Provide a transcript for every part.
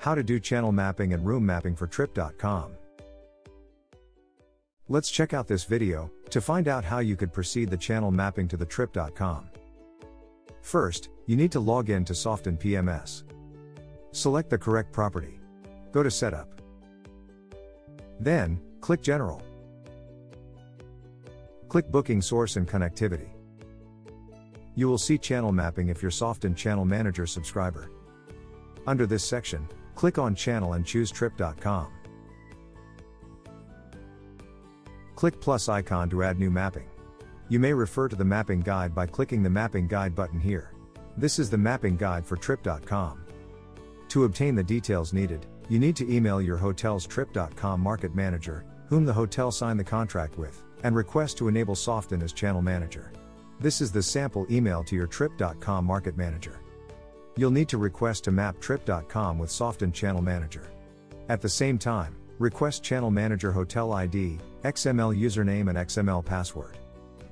How to do channel mapping and room mapping for Trip.com. Let's check out this video to find out how you could proceed the channel mapping to the Trip.com. First, you need to log in to Softinn PMS. Select the correct property. Go to Setup. Then, click General. Click Booking Source and Connectivity. You will see channel mapping if you're Softinn Channel Manager subscriber. Under this section, Click on Channel and choose Trip.com. Click plus icon to add new mapping. You may refer to the mapping guide by clicking the mapping guide button here. This is the mapping guide for Trip.com. To obtain the details needed, you need to email your hotel's Trip.com market manager, whom the hotel signed the contract with, and request to enable Softinn as channel manager. This is the sample email to your Trip.com market manager. You'll need to request to map trip.com with Softinn Channel Manager. At the same time, request Channel Manager Hotel ID, XML username and XML password.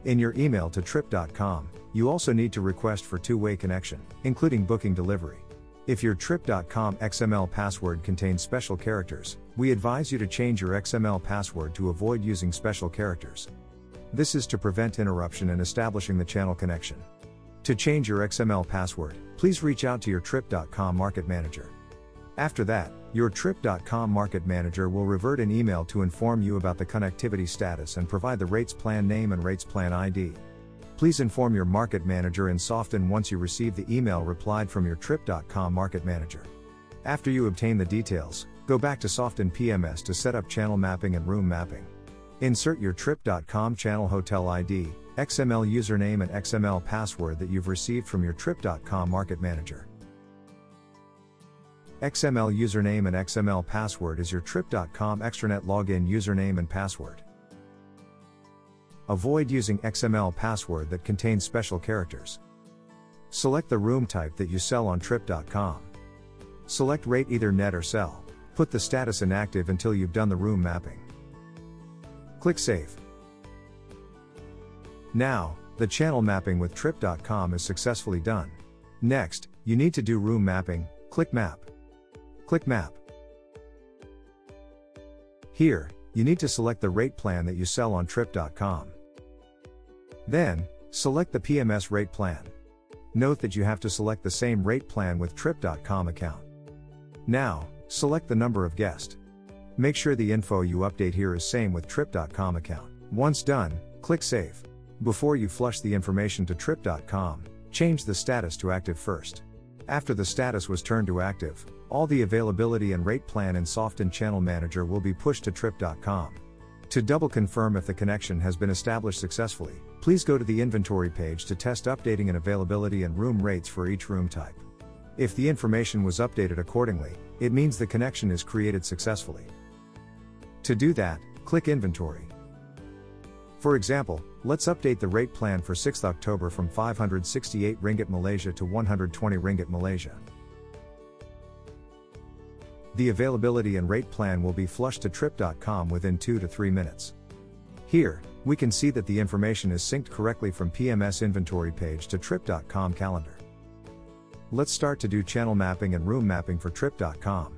In your email to trip.com, you also need to request for two-way connection, including booking delivery. If your trip.com XML password contains special characters, we advise you to change your XML password to avoid using special characters. This is to prevent interruption in establishing the channel connection. To change your XML password, please reach out to your Trip.com Market Manager. After that, your Trip.com Market Manager will revert an email to inform you about the connectivity status and provide the rates plan name and rates plan ID. Please inform your Market Manager in Softinn once you receive the email replied from your Trip.com Market Manager. After you obtain the details, go back to Softinn PMS to set up channel mapping and room mapping. Insert your Trip.com channel hotel ID, XML username and XML password that you've received from your Trip.com Market Manager. XML username and XML password is your Trip.com extranet login username and password. Avoid using XML password that contains special characters. Select the room type that you sell on Trip.com. Select rate either net or sell. Put the status inactive until you've done the room mapping. Click Save. Now, the channel mapping with Trip.com is successfully done. Next, you need to do room mapping, click Map. Click Map. Here, you need to select the rate plan that you sell on Trip.com. Then, select the PMS rate plan. Note that you have to select the same rate plan with Trip.com account. Now, select the number of guest. Make sure the info you update here is same with Trip.com account. Once done, click Save. Before you flush the information to trip.com, change the status to active first. After the status was turned to active, all the availability and rate plan in Softinn Channel Manager will be pushed to trip.com. To double confirm if the connection has been established successfully, please go to the inventory page to test updating and availability and room rates for each room type. If the information was updated accordingly, it means the connection is created successfully. To do that, click Inventory. For example, let's update the rate plan for 6th October from 568 ringgit Malaysia to 120 ringgit Malaysia. The availability and rate plan will be flushed to trip.com within 2 to 3 minutes. Here, we can see that the information is synced correctly from PMS inventory page to trip.com calendar. Let's start to do channel mapping and room mapping for trip.com.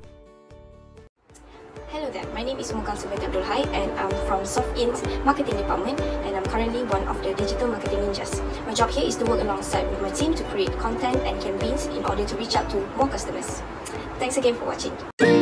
My name is Mukal Sumit Abdul Hai and I'm from Soften's marketing department and I'm currently one of the digital marketing ninjas. My job here is to work alongside with my team to create content and campaigns in order to reach out to more customers. Thanks again for watching.